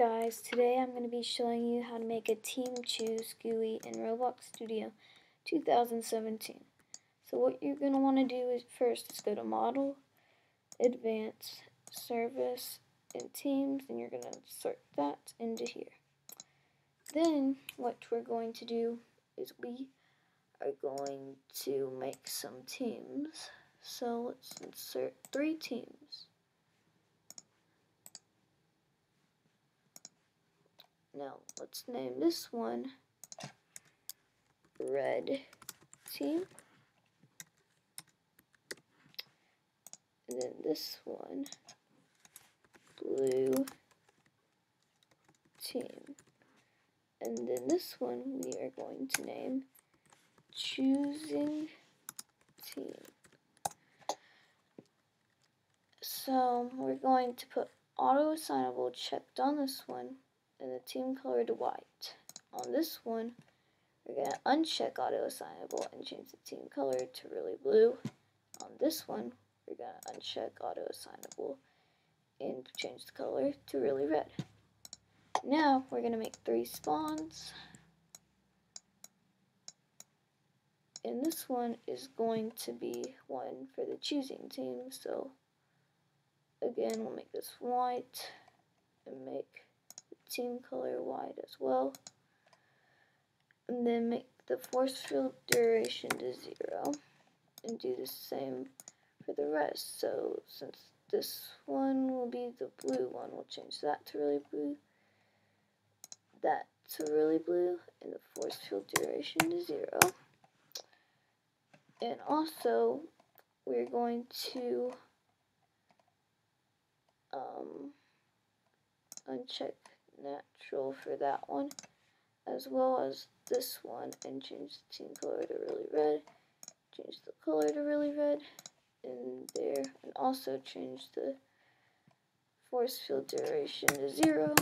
guys, today I'm going to be showing you how to make a Team Choose GUI in Roblox Studio 2017. So what you're going to want to do is first is go to Model, Advanced, Service, and Teams, and you're going to insert that into here. Then what we're going to do is we are going to make some teams. So let's insert three teams. Now, let's name this one Red Team. And then this one Blue Team. And then this one we are going to name Choosing Team. So we're going to put auto assignable checked on this one and the team color to white. On this one, we're going to uncheck auto assignable and change the team color to really blue. On this one, we're going to uncheck auto assignable and change the color to really red. Now, we're going to make three spawns. And this one is going to be one for the choosing team. So, again, we'll make this white and make team color white as well. And then make the force field duration to zero. And do the same for the rest. So since this one will be the blue one, we'll change that to really blue. That to really blue. And the force field duration to zero. And also, we're going to um, uncheck natural for that one as well as this one and change the team color to really red. Change the color to really red in there and also change the force field duration to zero.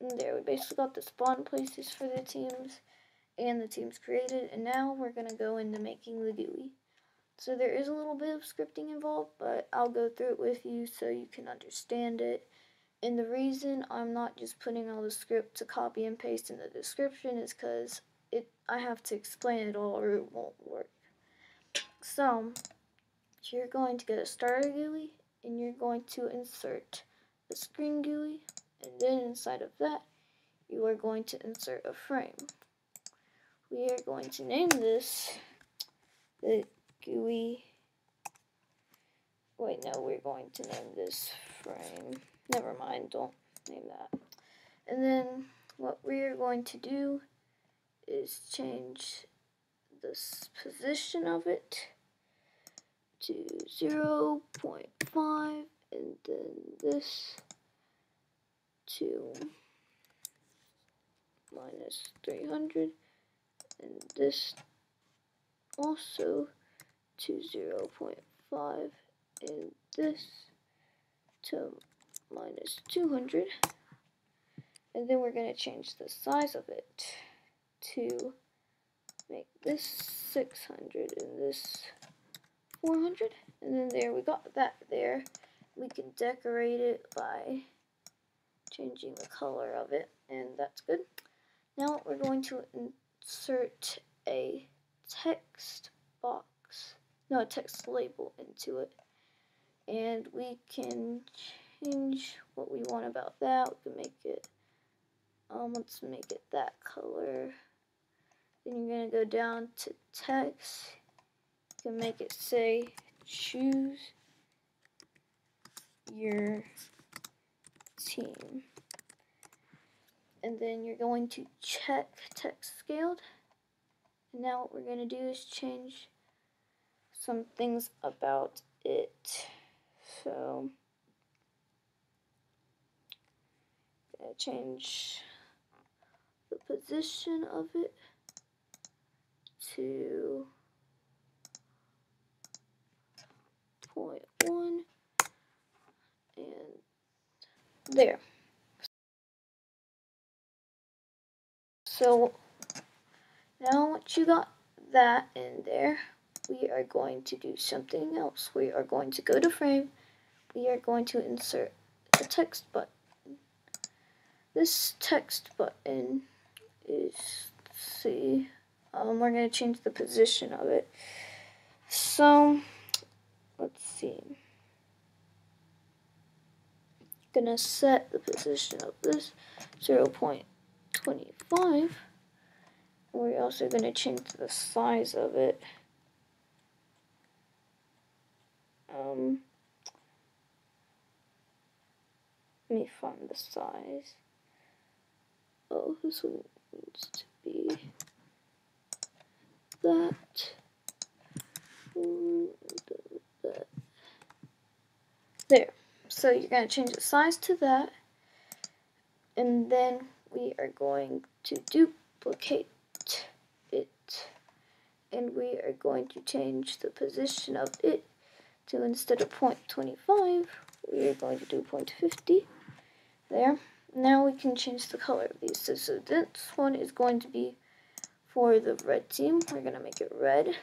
And there we basically got the spawn places for the teams and the teams created and now we're going to go into making the GUI so there is a little bit of scripting involved but I'll go through it with you so you can understand it and the reason I'm not just putting all the script to copy and paste in the description is because it I have to explain it all or it won't work. So, you're going to get a starter GUI and you're going to insert a screen GUI and then inside of that you are going to insert a frame. We are going to name this the GUI. Wait, no, we're going to name this frame. Never mind, don't name that. And then what we are going to do is change this position of it to 0 0.5 and then this to minus 300 and this also to 0 0.5 and this to minus 200. And then we're going to change the size of it to make this 600 and this 400. And then there we got that there. We can decorate it by changing the color of it. And that's good. Now we're going to insert a text box, no, a text label into it. And we can change what we want about that. We can make it, um, let's make it that color. Then you're going to go down to text. You can make it say, choose your team. And then you're going to check text scaled. And now what we're going to do is change some things about it. So gonna change the position of it to point one and there. So now once you got that in there, we are going to do something else. We are going to go to frame. We are going to insert a text button. This text button is, see, um, we're going to change the position of it. So, let's see. I'm Gonna set the position of this 0 0.25. We're also to change the size of it. Um, let me find the size. Oh, this one needs to be that. Mm, that. There. So you're going to change the size to that. And then we are going to duplicate it. And we are going to change the position of it to instead of 0.25, we are going to do 0.50. There. Now we can change the color of these. So, so this one is going to be for the red team. We're going to make it red.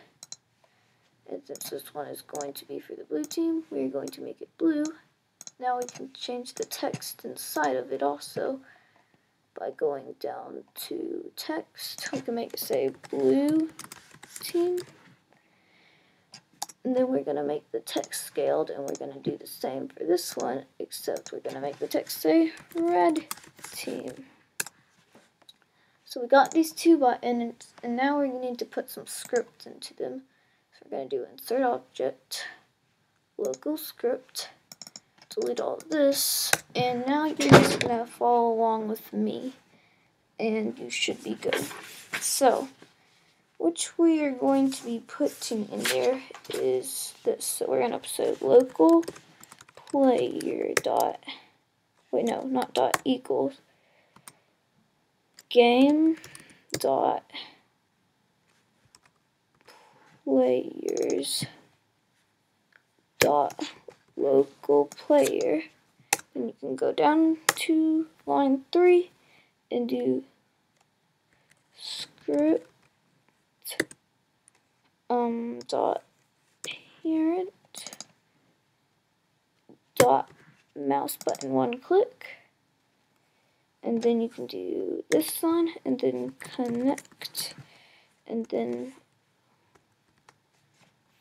And since this one is going to be for the blue team, we're going to make it blue. Now we can change the text inside of it also by going down to text. We can make it say blue team. And then we're going to make the text scaled and we're going to do the same for this one, except we're going to make the text say red team. So we got these two buttons and now we're going to need to put some scripts into them. So we're going to do insert object, local script, delete all this, and now you're just going to follow along with me and you should be good. So which we are going to be putting in there is this. So we're going to put local player dot, wait no, not dot equals, game dot players dot local player. And you can go down to line 3 and do script um, dot parent dot mouse button one click. And then you can do this one and then connect and then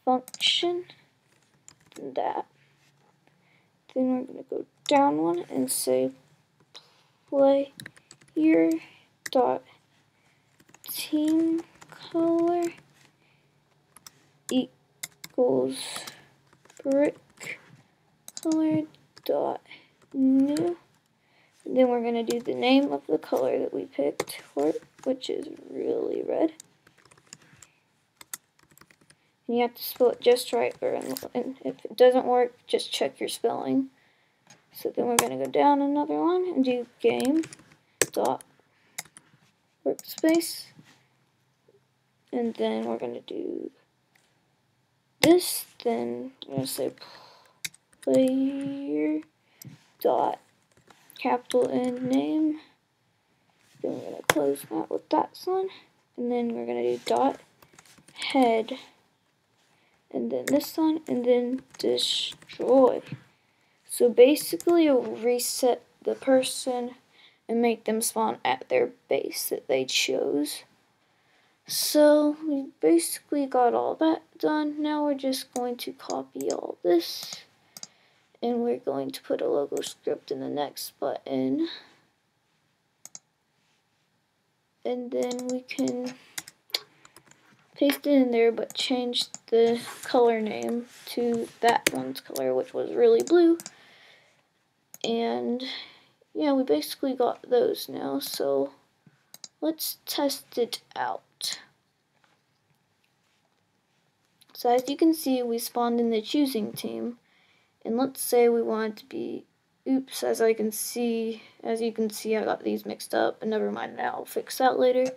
function then that. Then we're going to go down one and say play here dot team color equals brick color dot new. And then we're going to do the name of the color that we picked for it, which is really red. And you have to spell it just right, or and if it doesn't work, just check your spelling. So then we're going to go down another one and do game dot workspace. And then we're going to do this, then I'm going to say player dot capital N name. Then we're going to close that with that one. And then we're going to do dot head. And then this one, and then destroy. So basically, it will reset the person and make them spawn at their base that they chose. So we basically got all that done. Now we're just going to copy all this and we're going to put a local script in the next button. And then we can paste it in there but change the color name to that one's color which was really blue. And yeah, we basically got those now. So let's test it out. So as you can see, we spawned in the choosing team. And let's say we want to be, oops, as I can see, as you can see, I got these mixed up, and never mind, I'll fix that later.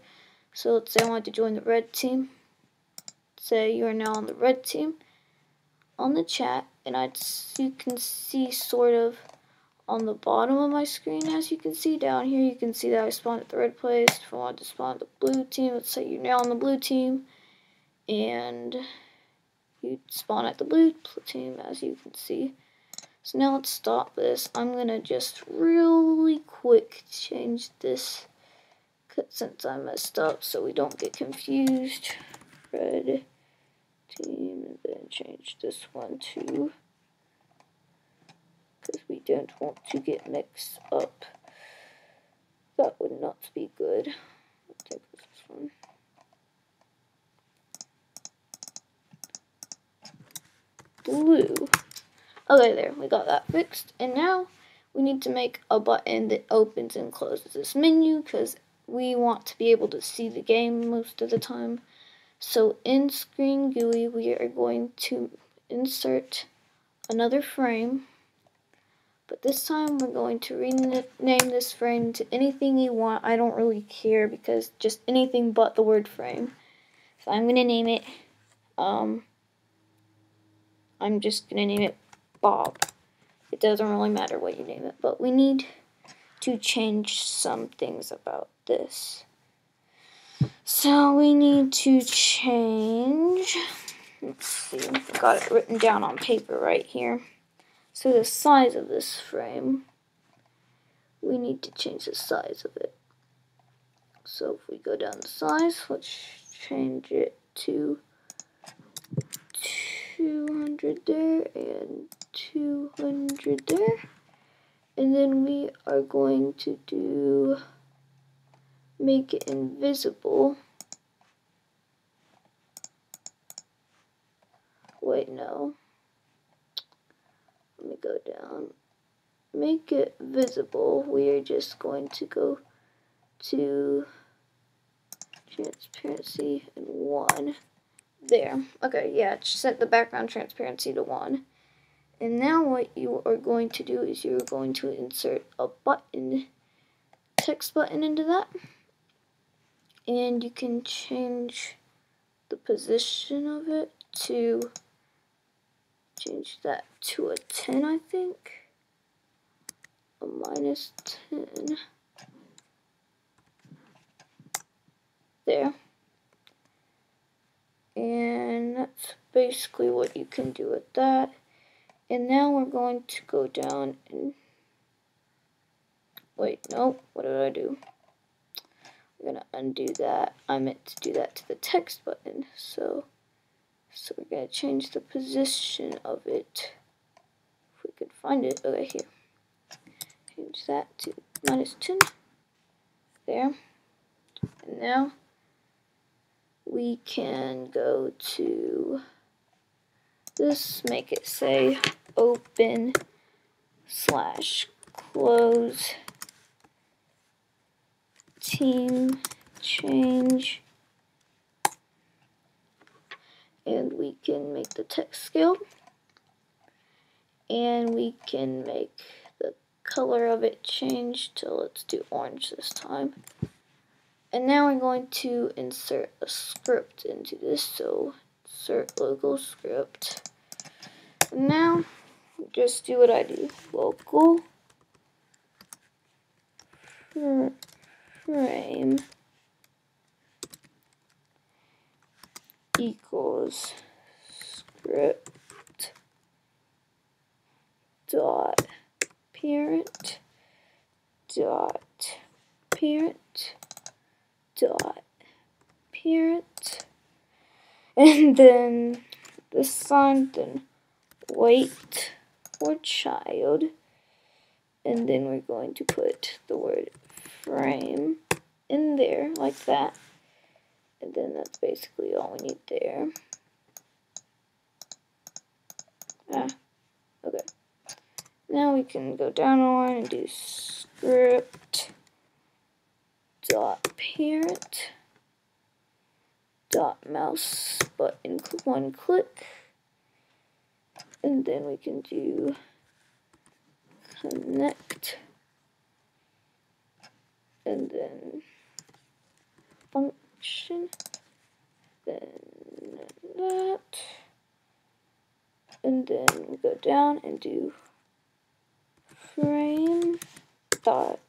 So let's say I want to join the red team. Say you are now on the red team on the chat, and I you can see sort of on the bottom of my screen, as you can see down here, you can see that I spawned at the red place. If I want to spawn the blue team, let's say you're now on the blue team, and you spawn at the blue team as you can see. So now let's stop this. I'm going to just really quick change this since I messed up so we don't get confused. Red team and then change this one to because we don't want to get mixed up. That would not be good. I'll take this one. Blue. Okay, there, we got that fixed. And now we need to make a button that opens and closes this menu because we want to be able to see the game most of the time. So in Screen GUI, we are going to insert another frame. But this time we're going to rename this frame to anything you want. I don't really care because just anything but the word frame. So I'm going to name it, um, I'm just going to name it Bob. It doesn't really matter what you name it, but we need to change some things about this. So we need to change, let's see, I've got it written down on paper right here. So the size of this frame, we need to change the size of it. So if we go down the size, let's change it to 200 there and 200 there. And then we are going to do make it invisible. Wait, no. Let me go down. Make it visible. We are just going to go to transparency and 1. There. Okay, yeah, set the background transparency to 1. And now what you are going to do is you're going to insert a button, text button into that and you can change the position of it to change that to a 10 I think a minus 10 there and that's basically what you can do with that and now we're going to go down and wait no what did I do I'm going to undo that. I meant to do that to the text button. So, so we're going to change the position of it. If we could find it. Okay, here. Change that to minus 10. There. And now we can go to this, make it say open slash close. Team change. And we can make the text scale. And we can make the color of it change to let's do orange this time and now we're going to insert a script into this. So insert local script. And now just do what I do. Local frame equals script dot parent dot parent dot parent and then the sign then wait for child and then we're going to put the word frame in there like that. And then that's basically all we need there. Ah, okay. Now we can go down a line and do script dot parent dot mouse button one click. And then we can do connect. And then function, then that, and then go down and do frame dot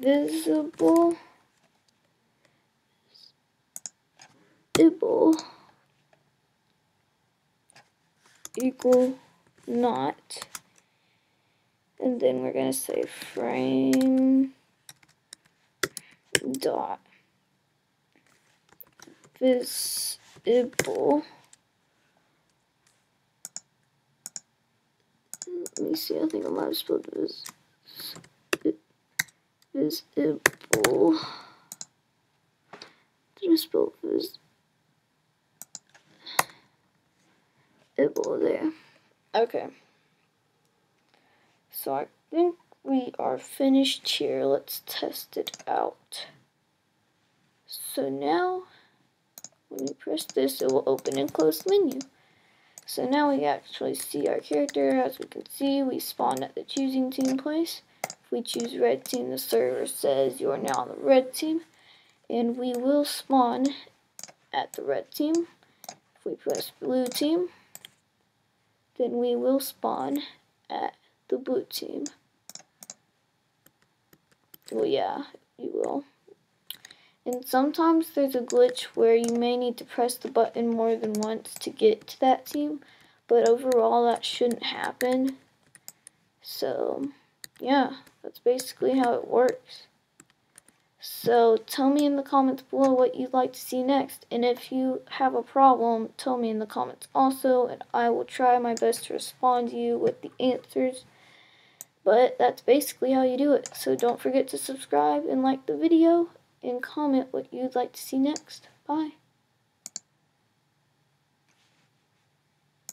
visible equal not. And then we're going to say frame dot visible. Let me see, I think I might have spelled vis, visible. Did I spell there. Okay. So I think we are finished here. Let's test it out. So now, when we press this, it will open and close the menu. So now we actually see our character. As we can see, we spawn at the choosing team place. If we choose red team, the server says you are now on the red team. And we will spawn at the red team. If we press blue team, then we will spawn at the blue team. Well, yeah, you will. And sometimes there's a glitch where you may need to press the button more than once to get to that team. But overall, that shouldn't happen. So, yeah, that's basically how it works. So, tell me in the comments below what you'd like to see next. And if you have a problem, tell me in the comments also. And I will try my best to respond to you with the answers. But that's basically how you do it. So don't forget to subscribe and like the video and comment what you'd like to see next. Bye.